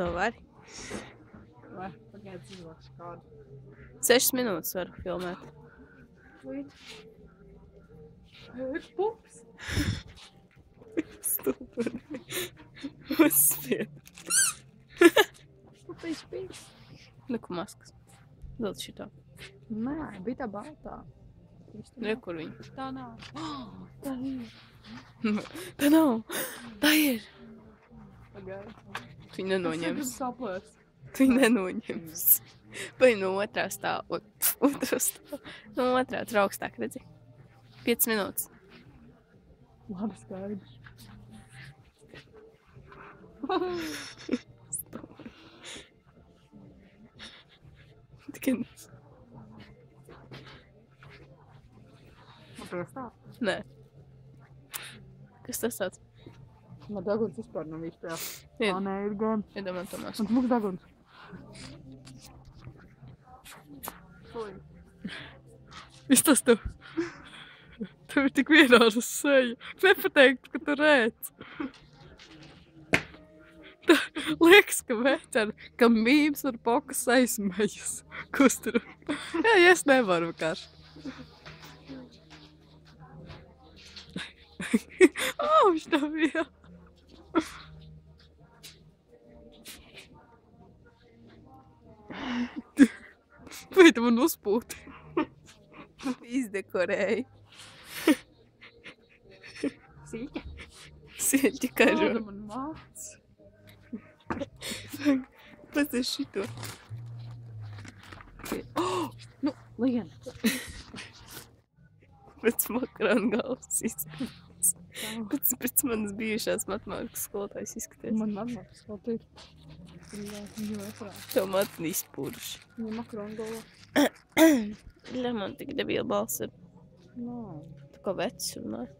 to vari. Vai, pagaidzi, izlaiž kādu. Sešas minūtes varu filmēt. Ir pups. Stupidi. Uzspied. Pupis pīs. Nu, ko maskas. Dod šito. Nē, bija tā baltā. Re, kur viņa? Tā nav. Tā ir. Tā nav. Tā ir. Pagaidzi. Viņu nenoņems. Tu viņu nenoņems. Vai no otrā stāv? ot- Otrā stāv. No otrā, tur augstāk, redzi. 5 minūtes. Labi, skaidrs. Tikai Kāpēc tā? nē. Kas tas tāds? Man daguns vispār nav. Ir. Tā nē, ir gan. Iedomā to mēs. Man smūgs daguns. Viss tas tev. Tev ir tik vienāda seja. Nepateikt, ka tu rēc. Tā liekas, ka vecāri, ka mīms ar pokas aizsmejas. Kustur. Jā, ja es nevaru vienkārši. Ā, viņš tā bija. Vai tu man uzpūti? Izdekorēji. Sīķa. Sieļķi Kāda kažu. man māc? Pēc šito. Nu, lien. Pēc makaronu galvas izskatās. Pēc, pēc manas bijušās matemātikas skolotājas izskatās. Man. Jā, viņa otrā. Tev matni izpūruši. Viņa makrona galvā. Ļa man tik debila balss ir. Nā. Tu kā vecs runāji.